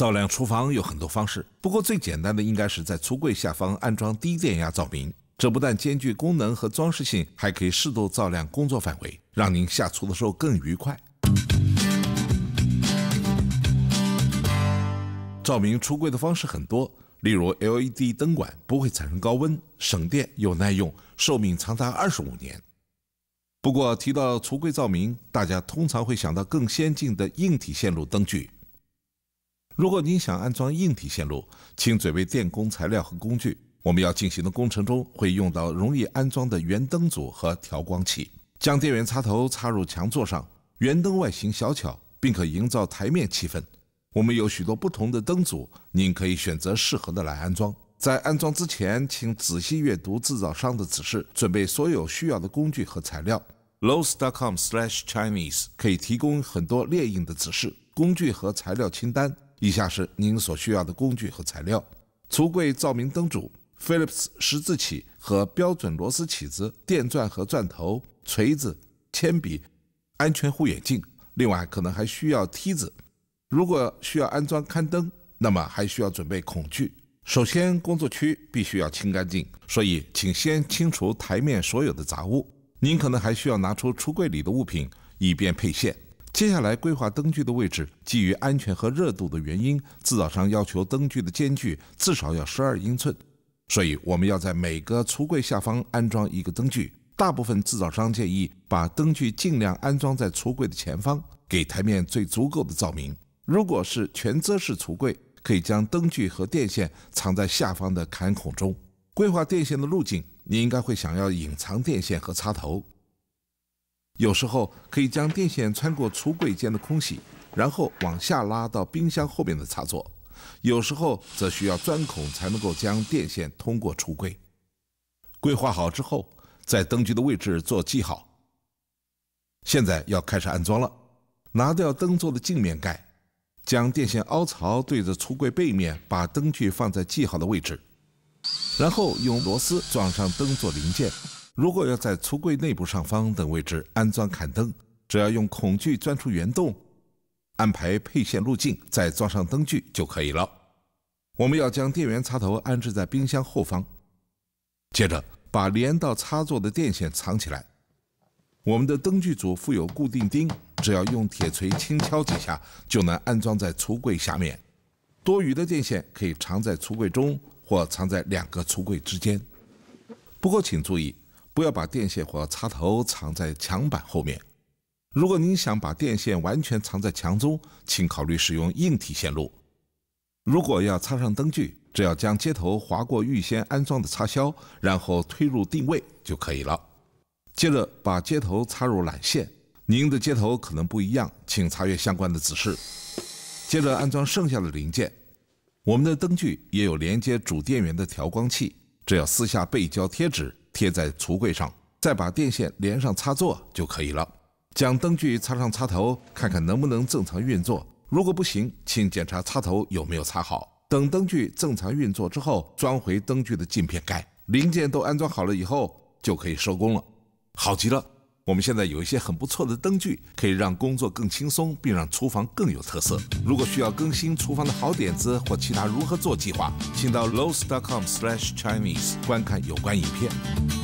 照亮厨房有很多方式，不过最简单的应该是在橱柜下方安装低电压照明。这不但兼具功能和装饰性，还可以适度照亮工作范围，让您下厨的时候更愉快。照明橱柜的方式很多，例如 LED 灯管不会产生高温，省电又耐用，寿命长达二十五年。不过提到橱柜照明，大家通常会想到更先进的硬体线路灯具。如果您想安装硬体线路，请准备电工材料和工具。我们要进行的工程中会用到容易安装的圆灯组和调光器。将电源插头插入墙座上，圆灯外形小巧，并可营造台面气氛。我们有许多不同的灯组，您可以选择适合的来安装。在安装之前，请仔细阅读制造商的指示，准备所有需要的工具和材料。Lowes.com/slash Chinese 可以提供很多列印的指示、工具和材料清单。以下是您所需要的工具和材料：橱柜照明灯组。Philips 十字起和标准螺丝起子、电钻和钻头、锤子、铅笔、安全护眼镜，另外可能还需要梯子。如果需要安装看灯，那么还需要准备孔具。首先，工作区必须要清干净，所以请先清除台面所有的杂物。您可能还需要拿出橱柜里的物品，以便配线。接下来，规划灯具的位置。基于安全和热度的原因，制造商要求灯具的间距至少要十二英寸。所以，我们要在每个橱柜下方安装一个灯具。大部分制造商建议把灯具尽量安装在橱柜的前方，给台面最足够的照明。如果是全遮式橱柜，可以将灯具和电线藏在下方的坎孔中。规划电线的路径，你应该会想要隐藏电线和插头。有时候可以将电线穿过橱柜间的空隙，然后往下拉到冰箱后面的插座。有时候则需要钻孔才能够将电线通过橱柜。规划好之后，在灯具的位置做记号。现在要开始安装了。拿掉灯座的镜面盖，将电线凹槽对着橱柜背面，把灯具放在记号的位置，然后用螺丝装上灯座零件。如果要在橱柜内部上方等位置安装砍灯，只要用孔具钻出圆洞。安排配线路径，再装上灯具就可以了。我们要将电源插头安置在冰箱后方，接着把连到插座的电线藏起来。我们的灯具组附有固定钉，只要用铁锤轻敲几下，就能安装在橱柜下面。多余的电线可以藏在橱柜中，或藏在两个橱柜之间。不过请注意，不要把电线或插头藏在墙板后面。如果您想把电线完全藏在墙中，请考虑使用硬体线路。如果要插上灯具，只要将接头划过预先安装的插销，然后推入定位就可以了。接着把接头插入缆线，您的接头可能不一样，请查阅相关的指示。接着安装剩下的零件。我们的灯具也有连接主电源的调光器，只要撕下背胶贴纸贴在橱柜上，再把电线连上插座就可以了。将灯具插上插头，看看能不能正常运作。如果不行，请检查插头有没有插好。等灯具正常运作之后，装回灯具的镜片盖。零件都安装好了以后，就可以收工了。好极了！我们现在有一些很不错的灯具，可以让工作更轻松，并让厨房更有特色。如果需要更新厨房的好点子或其他如何做计划，请到 Lowe's.com/Chinese 观看有关影片。